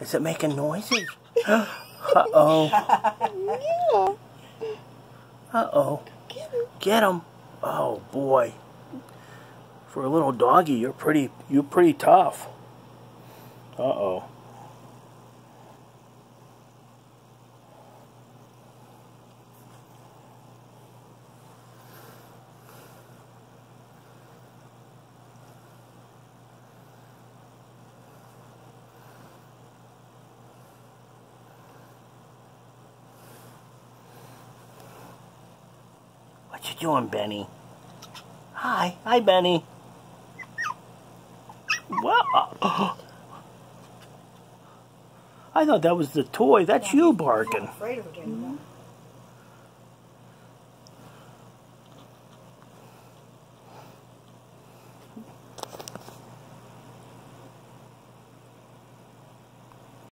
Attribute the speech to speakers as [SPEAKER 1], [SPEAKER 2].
[SPEAKER 1] Is it making noises? Uh-oh. Uh-oh. Get him. Oh, boy. For a little doggy, you're pretty, you're pretty tough. Uh-oh. What you doing, Benny? Hi. Hi, Benny. What? I thought that was the toy. That's you barking.